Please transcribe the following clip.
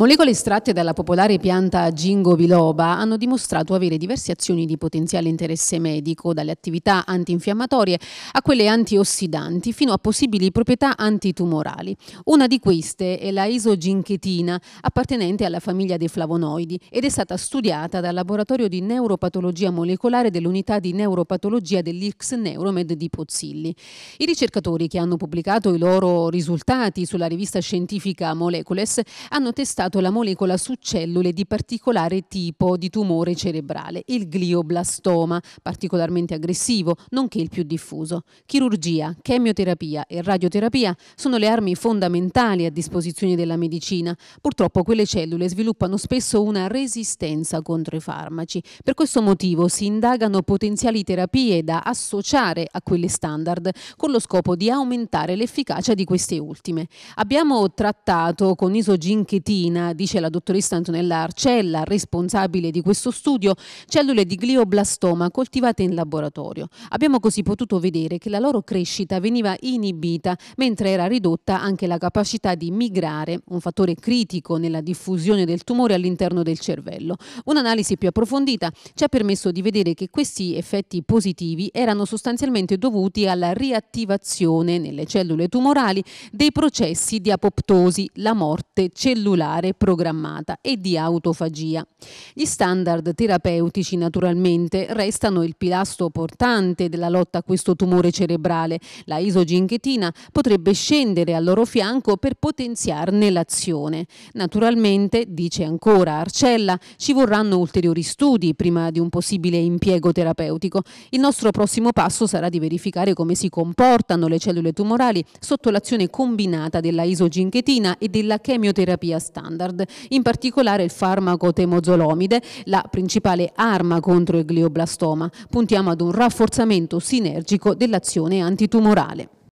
Molecole estratte dalla popolare pianta Gingo biloba hanno dimostrato avere diverse azioni di potenziale interesse medico, dalle attività antinfiammatorie a quelle antiossidanti, fino a possibili proprietà antitumorali. Una di queste è la isoginchetina, appartenente alla famiglia dei flavonoidi, ed è stata studiata dal laboratorio di neuropatologia molecolare dell'unità di neuropatologia dell'X Neuromed di Pozzilli. I ricercatori che hanno pubblicato i loro risultati sulla rivista scientifica Molecules hanno testato studiato la molecola su cellule di particolare tipo di tumore cerebrale, il glioblastoma, particolarmente aggressivo, nonché il più diffuso. Chirurgia, chemioterapia e radioterapia sono le armi fondamentali a disposizione della medicina. Purtroppo quelle cellule sviluppano spesso una resistenza contro i farmaci. Per questo motivo si indagano potenziali terapie da associare a quelle standard con lo scopo di aumentare l'efficacia di queste ultime. Abbiamo trattato con isoginchetina dice la dottoressa Antonella Arcella, responsabile di questo studio, cellule di glioblastoma coltivate in laboratorio. Abbiamo così potuto vedere che la loro crescita veniva inibita, mentre era ridotta anche la capacità di migrare, un fattore critico nella diffusione del tumore all'interno del cervello. Un'analisi più approfondita ci ha permesso di vedere che questi effetti positivi erano sostanzialmente dovuti alla riattivazione nelle cellule tumorali dei processi di apoptosi, la morte cellulare alimentare programmata e di autofagia. Gli standard terapeutici naturalmente restano il pilastro portante della lotta a questo tumore cerebrale. La isoginchetina potrebbe scendere al loro fianco per potenziarne l'azione. Naturalmente, dice ancora Arcella, ci vorranno ulteriori studi prima di un possibile impiego terapeutico. Il nostro prossimo passo sarà di verificare come si comportano le cellule tumorali sotto l'azione combinata della isoginchetina e della chemioterapia standard standard, in particolare il farmaco temozolomide, la principale arma contro il glioblastoma. Puntiamo ad un rafforzamento sinergico dell'azione antitumorale.